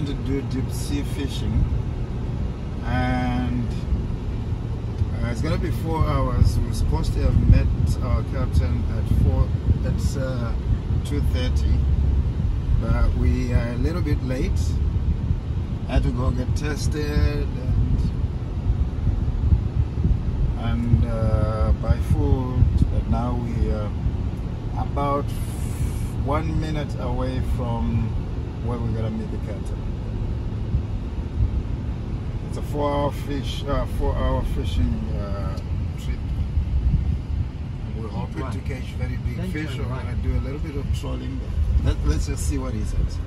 going to do deep sea fishing, and uh, it's going to be four hours. We're supposed to have met our captain at four. It's uh, two thirty, but we are a little bit late. Had to go get tested and and uh, buy food. But now we are about one minute away from where we're gonna meet the captain. It's a four-hour fish, uh, four-hour fishing uh, trip. We're hoping to catch very big Then fish. We're right. gonna do a little bit of trolling. Let, let's just see what he says.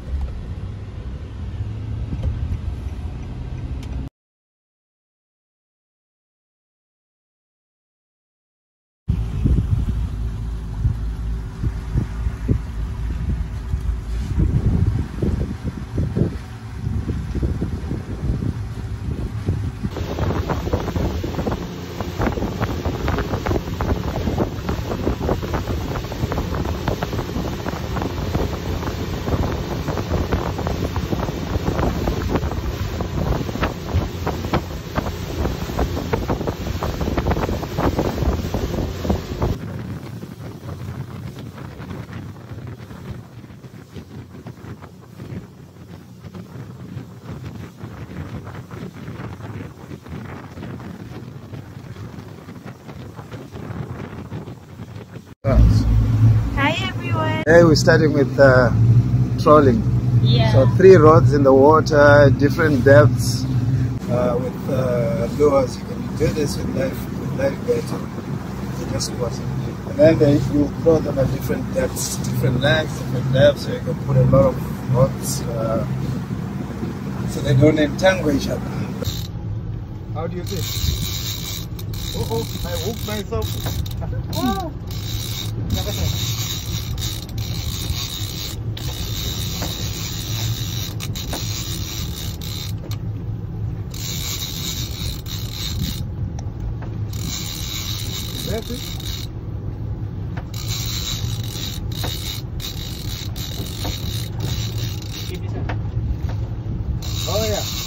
Hey, we're starting with uh, trolling. Yeah. So three rods in the water, different depths, uh, with uh, lures. You can do this with life with life baiting. You just squat. And then they, you throw them at different depths, different lengths, different depths. So you can put a lot of rods uh, so they don't entangle each other. How do you fish? Oh, oh, I hooked myself. Oh. That's it. Oh yeah.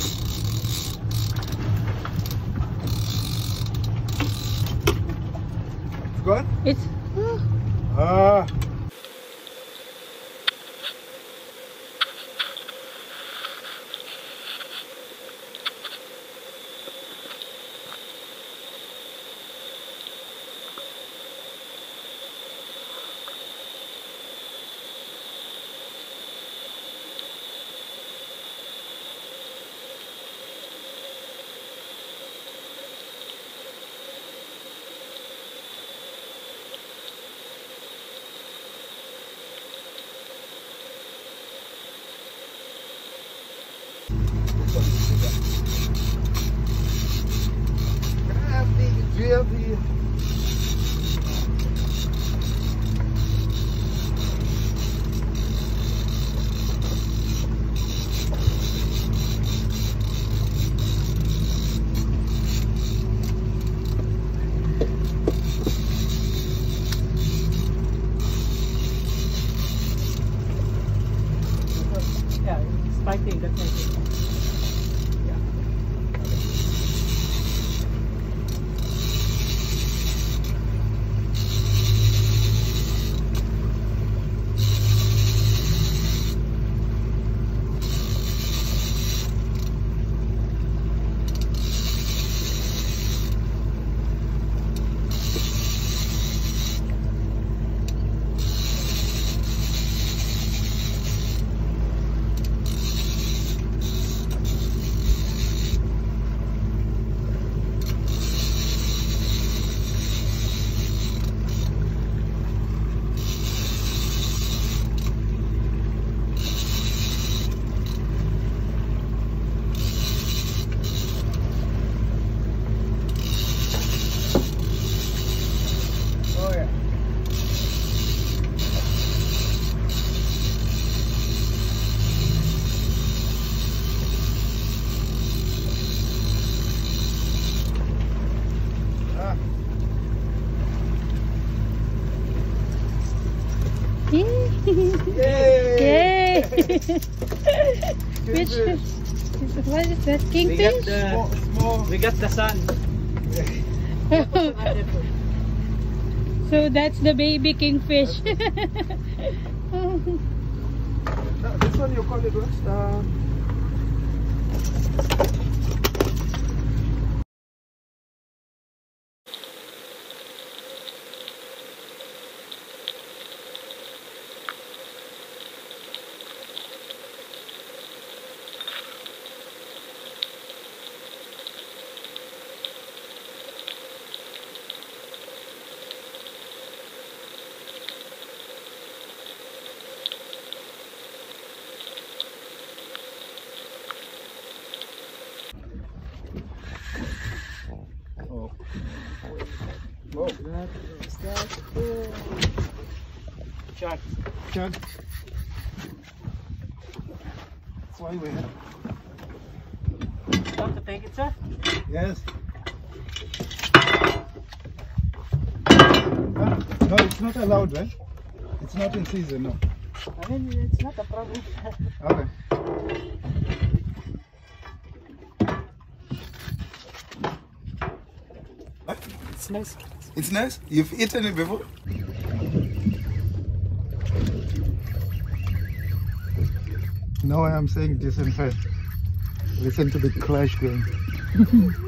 It's Ah. Can I have the, do you have the, Yeah, spiking definitely. Yeah. Which what is that? Kingfish? We got the Small, small. we got the sun. so that's the baby kingfish. No, this one you call it what? Uh, Oh, Shark. Chug. That's why we have. Want to take it, sir? Yes. Ah, no, it's not allowed, right? It's not in season, no. I mean, it's not a problem. Okay. It's nice. It's nice. You've eaten it before? No, I'm saying this in fact. Listen to the crash going.